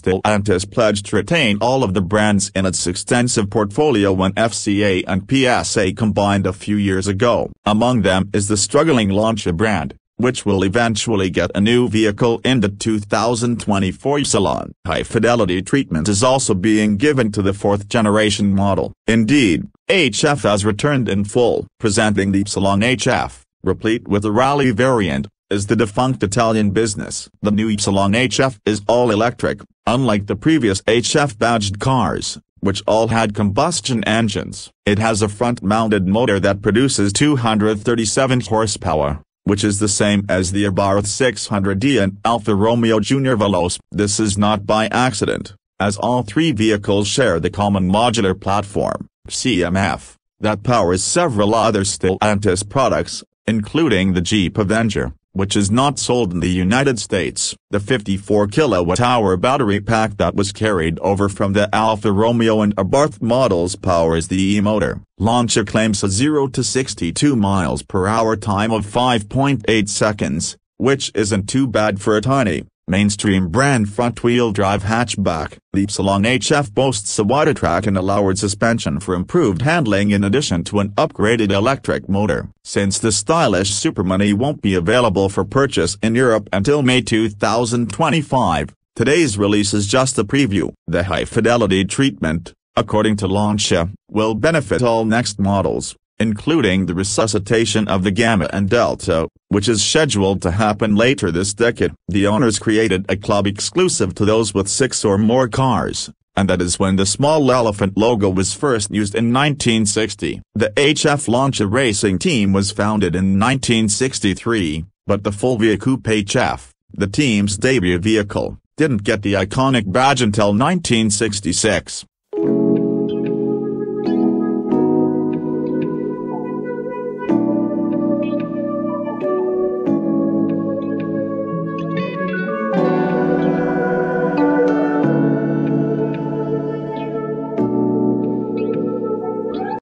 Stellantis pledged to retain all of the brands in its extensive portfolio when FCA and PSA combined a few years ago. Among them is the struggling Lancia brand, which will eventually get a new vehicle in the 2024 Salon. High-fidelity treatment is also being given to the fourth-generation model. Indeed, HF has returned in full. Presenting the Ypsilon HF, replete with a rally variant, is the defunct Italian business. The new Ypsilon HF is all-electric, unlike the previous HF-badged cars, which all had combustion engines. It has a front-mounted motor that produces 237 horsepower, which is the same as the Abarth 600e and Alfa Romeo Junior Veloce. This is not by accident, as all three vehicles share the common modular platform, CMF, that powers several other Stellantis products, including the Jeep Avenger which is not sold in the United States. The 54 kilowatt-hour battery pack that was carried over from the Alfa Romeo and Abarth models powers the e-motor. Lancia claims a 0 to 62 miles per hour time of 5.8 seconds, which isn't too bad for a tiny, mainstream brand front-wheel drive hatchback. The Ypsilon HF boasts a wider track and a lowered suspension for improved handling in addition to an upgraded electric motor. Since the stylish Supermini won't be available for purchase in Europe until May 2025, today's release is just a preview. The high-fidelity treatment, according to Lancia, will benefit all next models including the resuscitation of the Gamma and Delta, which is scheduled to happen later this decade. The owners created a club exclusive to those with six or more cars, and that is when the small elephant logo was first used in 1960. The HF Lancia Racing Team was founded in 1963, but the Fulvia Coupe HF, the team's debut vehicle, didn't get the iconic badge until 1966.